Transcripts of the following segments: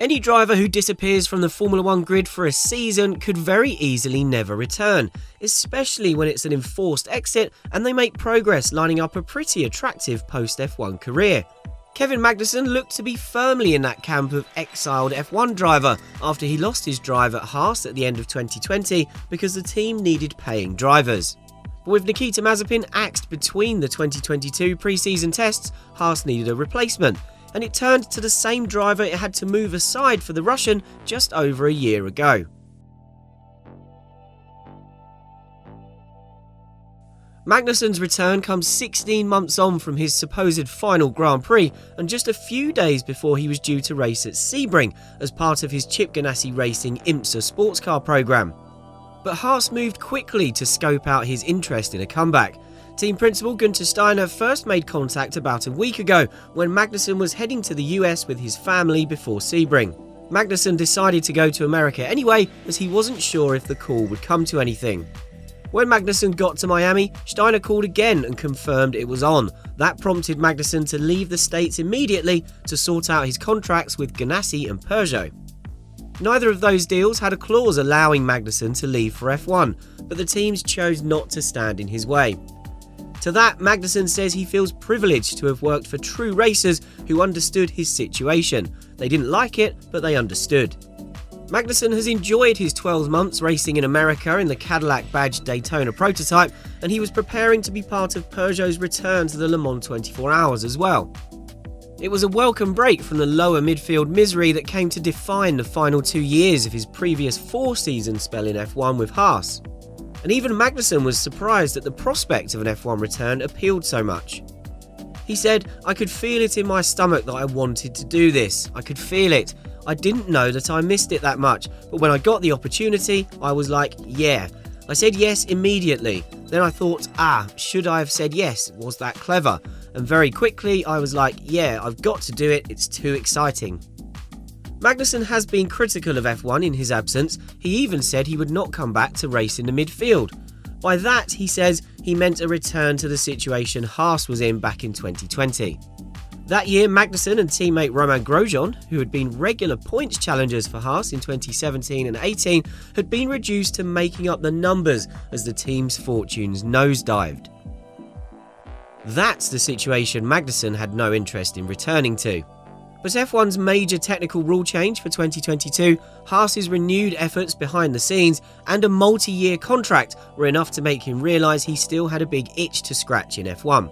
Any driver who disappears from the Formula One grid for a season could very easily never return, especially when it's an enforced exit and they make progress lining up a pretty attractive post F1 career. Kevin Magnussen looked to be firmly in that camp of exiled F1 driver after he lost his drive at Haas at the end of 2020 because the team needed paying drivers. But with Nikita Mazepin axed between the 2022 pre-season tests, Haas needed a replacement, and it turned to the same driver it had to move aside for the Russian just over a year ago. Magnussen's return comes 16 months on from his supposed final Grand Prix and just a few days before he was due to race at Sebring as part of his Chip Ganassi Racing IMSA sports car programme. But Haas moved quickly to scope out his interest in a comeback. Team principal Guenther Steiner first made contact about a week ago when Magnussen was heading to the US with his family before Sebring. Magnussen decided to go to America anyway as he wasn't sure if the call would come to anything. When Magnussen got to Miami, Steiner called again and confirmed it was on. That prompted Magnussen to leave the States immediately to sort out his contracts with Ganassi and Peugeot. Neither of those deals had a clause allowing Magnussen to leave for F1, but the teams chose not to stand in his way. To that, Magnussen says he feels privileged to have worked for true racers who understood his situation. They didn't like it, but they understood. Magnussen has enjoyed his 12 months racing in America in the Cadillac badge Daytona prototype, and he was preparing to be part of Peugeot's return to the Le Mans 24 Hours as well. It was a welcome break from the lower midfield misery that came to define the final two years of his previous four season spell in F1 with Haas and even Magnussen was surprised that the prospect of an F1 return appealed so much. He said, I could feel it in my stomach that I wanted to do this. I could feel it. I didn't know that I missed it that much, but when I got the opportunity, I was like, yeah. I said yes immediately. Then I thought, ah, should I have said yes? Was that clever? And very quickly, I was like, yeah, I've got to do it. It's too exciting. Magnussen has been critical of F1 in his absence. He even said he would not come back to race in the midfield. By that, he says he meant a return to the situation Haas was in back in 2020. That year, Magnussen and teammate Romain Grosjean, who had been regular points challengers for Haas in 2017 and 18, had been reduced to making up the numbers as the team's fortunes nosedived. That's the situation Magnussen had no interest in returning to. But F1's major technical rule change for 2022, Haas's renewed efforts behind the scenes, and a multi year contract were enough to make him realise he still had a big itch to scratch in F1.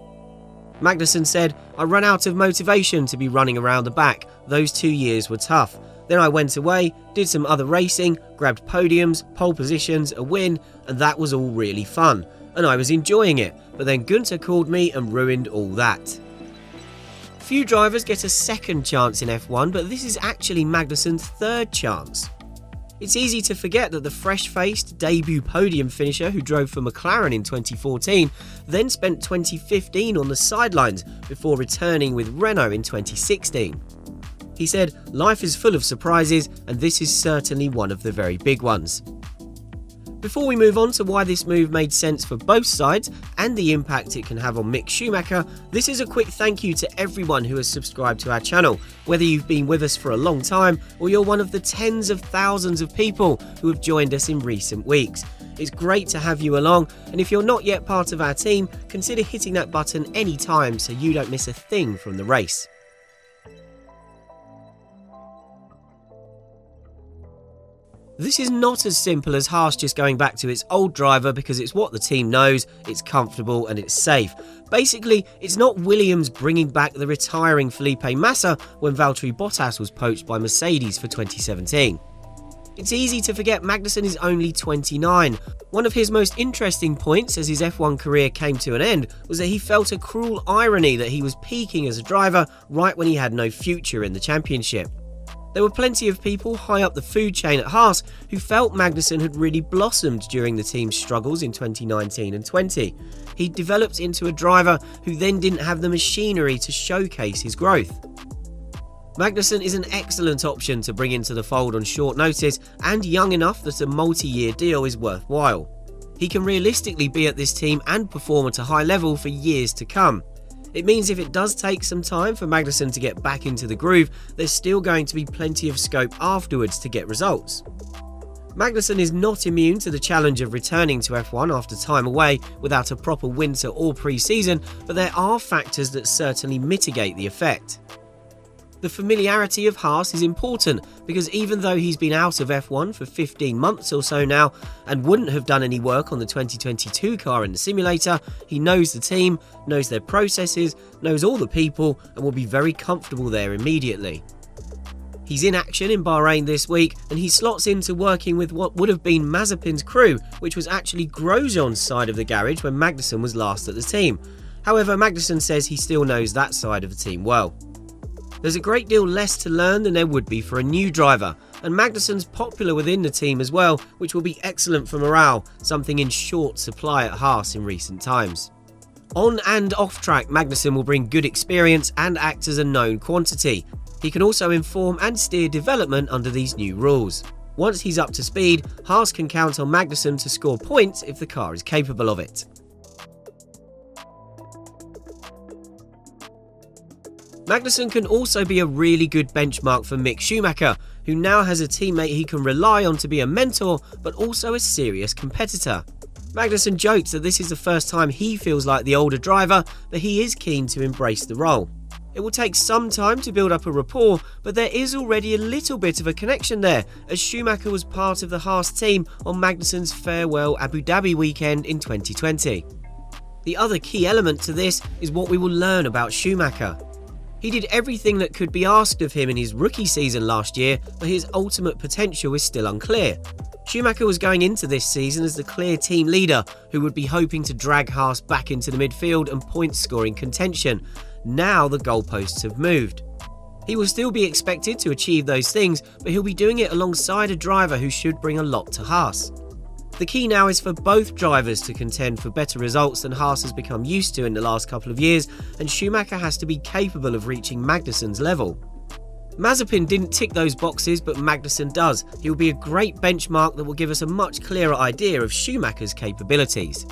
Magnussen said, I ran out of motivation to be running around the back, those two years were tough. Then I went away, did some other racing, grabbed podiums, pole positions, a win, and that was all really fun. And I was enjoying it, but then Guenther called me and ruined all that. Few drivers get a second chance in F1, but this is actually Magnussen's third chance. It's easy to forget that the fresh faced debut podium finisher who drove for McLaren in 2014 then spent 2015 on the sidelines before returning with Renault in 2016. He said, Life is full of surprises, and this is certainly one of the very big ones. Before we move on to why this move made sense for both sides and the impact it can have on Mick Schumacher, this is a quick thank you to everyone who has subscribed to our channel. Whether you've been with us for a long time or you're one of the tens of thousands of people who have joined us in recent weeks. It's great to have you along, and if you're not yet part of our team, consider hitting that button anytime so you don't miss a thing from the race. This is not as simple as Haas just going back to its old driver because it's what the team knows, it's comfortable and it's safe. Basically, it's not Williams bringing back the retiring Felipe Massa when Valtteri Bottas was poached by Mercedes for 2017. It's easy to forget Magnussen is only 29. One of his most interesting points as his F1 career came to an end was that he felt a cruel irony that he was peaking as a driver right when he had no future in the championship. There were plenty of people high up the food chain at Haas who felt Magnussen had really blossomed during the team's struggles in 2019 and 20. He developed into a driver who then didn't have the machinery to showcase his growth. Magnussen is an excellent option to bring into the fold on short notice and young enough that a multi year deal is worthwhile. He can realistically be at this team and perform at a high level for years to come. It means if it does take some time for Magnussen to get back into the groove, there's still going to be plenty of scope afterwards to get results. Magnussen is not immune to the challenge of returning to F1 after time away without a proper winter or pre season, but there are factors that certainly mitigate the effect. The familiarity of Haas is important because even though he's been out of F1 for 15 months or so now and wouldn't have done any work on the 2022 car in the simulator, he knows the team, knows their processes, knows all the people, and will be very comfortable there immediately. He's in action in Bahrain this week and he slots into working with what would have been Mazepin's crew, which was actually Grosjean's side of the garage when Magnussen was last at the team. However, Magnussen says he still knows that side of the team well. There's a great deal less to learn than there would be for a new driver, and Magnussen's popular within the team as well, which will be excellent for morale, something in short supply at Haas in recent times. On and off track, Magnussen will bring good experience and act as a known quantity. He can also inform and steer development under these new rules. Once he's up to speed, Haas can count on Magnussen to score points if the car is capable of it. Magnussen can also be a really good benchmark for Mick Schumacher, who now has a teammate he can rely on to be a mentor, but also a serious competitor. Magnussen jokes that this is the first time he feels like the older driver, but he is keen to embrace the role. It will take some time to build up a rapport, but there is already a little bit of a connection there, as Schumacher was part of the Haas team on Magnussen's farewell Abu Dhabi weekend in 2020. The other key element to this is what we will learn about Schumacher. He did everything that could be asked of him in his rookie season last year, but his ultimate potential is still unclear. Schumacher was going into this season as the clear team leader who would be hoping to drag Haas back into the midfield and point scoring contention. Now the goalposts have moved. He will still be expected to achieve those things, but he'll be doing it alongside a driver who should bring a lot to Haas. The key now is for both drivers to contend for better results than Haas has become used to in the last couple of years, and Schumacher has to be capable of reaching Magnussen's level. Mazepin didn't tick those boxes, but Magnussen does. He will be a great benchmark that will give us a much clearer idea of Schumacher's capabilities.